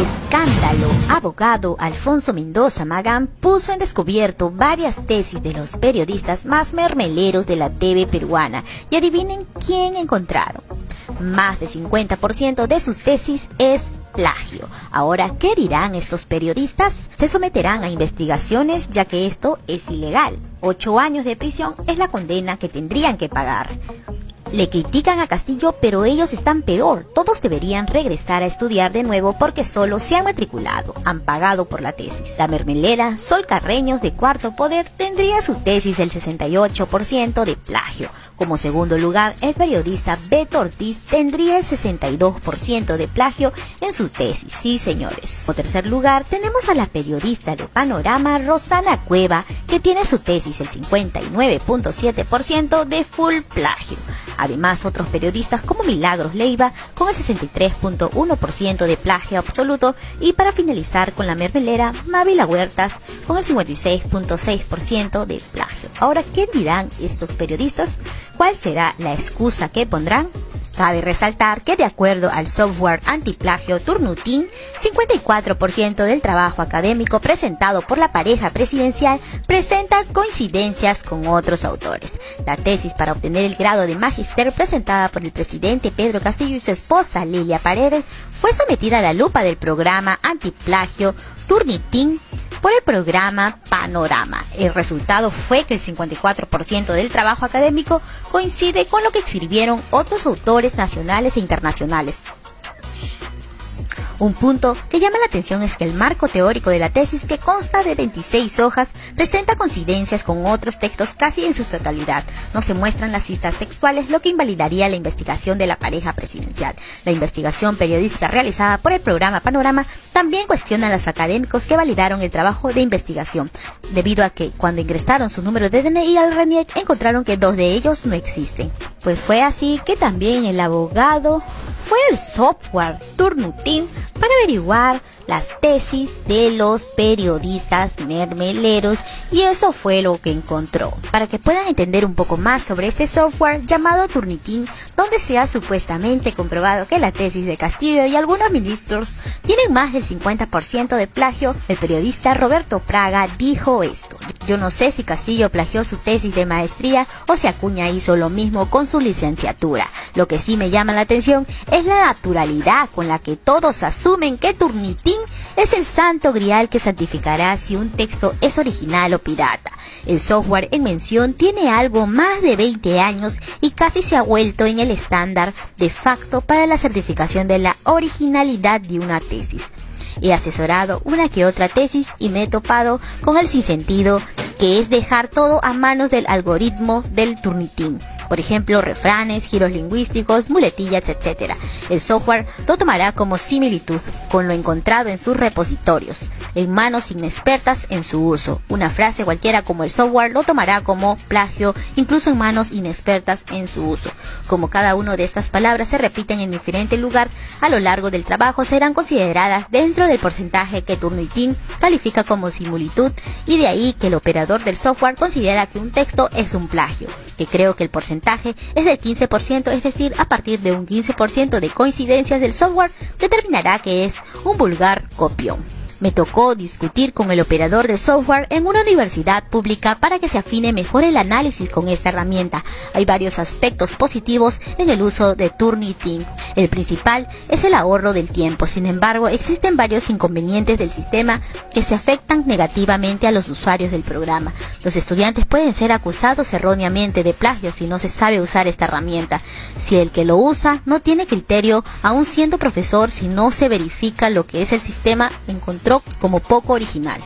escándalo, abogado Alfonso Mendoza Magán puso en descubierto varias tesis de los periodistas más mermeleros de la TV peruana y adivinen quién encontraron. Más del 50% de sus tesis es plagio. Ahora, ¿qué dirán estos periodistas? Se someterán a investigaciones ya que esto es ilegal. Ocho años de prisión es la condena que tendrían que pagar. Le critican a Castillo, pero ellos están peor. Todos deberían regresar a estudiar de nuevo porque solo se han matriculado, han pagado por la tesis. La mermelera Sol Carreños de Cuarto Poder tendría su tesis del 68% de plagio. Como segundo lugar, el periodista Beto Ortiz tendría el 62% de plagio en su tesis. Sí, señores. Como tercer lugar, tenemos a la periodista de Panorama Rosana Cueva, que tiene su tesis el 59.7% de full plagio. Además, otros periodistas como Milagros Leiva con el 63.1% de plagio absoluto y para finalizar con la mermelera Mávila Huertas con el 56.6% de plagio. Ahora, ¿qué dirán estos periodistas? ¿Cuál será la excusa que pondrán? Cabe resaltar que de acuerdo al software antiplagio Turnutin, 54% del trabajo académico presentado por la pareja presidencial presenta coincidencias con otros autores. La tesis para obtener el grado de magister presentada por el presidente Pedro Castillo y su esposa Lilia Paredes fue sometida a la lupa del programa antiplagio Turnitin por el programa Panorama. El resultado fue que el 54% del trabajo académico coincide con lo que escribieron otros autores nacionales e internacionales. Un punto que llama la atención es que el marco teórico de la tesis, que consta de 26 hojas, presenta coincidencias con otros textos casi en su totalidad. No se muestran las citas textuales, lo que invalidaría la investigación de la pareja presidencial. La investigación periodística realizada por el programa Panorama también cuestiona a los académicos que validaron el trabajo de investigación, debido a que cuando ingresaron su número de DNI al RENIEC encontraron que dos de ellos no existen. Pues fue así que también el abogado fue el software Turnutin para averiguar las tesis de los periodistas mermeleros y eso fue lo que encontró. Para que puedan entender un poco más sobre este software llamado Turnitin, donde se ha supuestamente comprobado que la tesis de Castillo y algunos ministros tienen más del 50% de plagio, el periodista Roberto Praga dijo esto. Yo no sé si Castillo plagió su tesis de maestría o si Acuña hizo lo mismo con su licenciatura. Lo que sí me llama la atención es la naturalidad con la que todos asumen que Turnitin es el santo grial que santificará si un texto es original o pirata. El software en mención tiene algo más de 20 años y casi se ha vuelto en el estándar de facto para la certificación de la originalidad de una tesis. He asesorado una que otra tesis y me he topado con el sinsentido que es dejar todo a manos del algoritmo del Turnitin por ejemplo, refranes, giros lingüísticos, muletillas, etc. El software lo tomará como similitud con lo encontrado en sus repositorios, en manos inexpertas en su uso. Una frase cualquiera como el software lo tomará como plagio, incluso en manos inexpertas en su uso. Como cada una de estas palabras se repiten en diferente lugar a lo largo del trabajo, serán consideradas dentro del porcentaje que Turnitin califica como similitud y de ahí que el operador del software considera que un texto es un plagio, que creo que el porcentaje es del 15%, es decir, a partir de un 15% de coincidencias del software determinará que es un vulgar copión. Me tocó discutir con el operador de software en una universidad pública para que se afine mejor el análisis con esta herramienta. Hay varios aspectos positivos en el uso de Turnitin. El principal es el ahorro del tiempo. Sin embargo, existen varios inconvenientes del sistema que se afectan negativamente a los usuarios del programa. Los estudiantes pueden ser acusados erróneamente de plagio si no se sabe usar esta herramienta. Si el que lo usa no tiene criterio, aún siendo profesor, si no se verifica lo que es el sistema, encontró como poco original.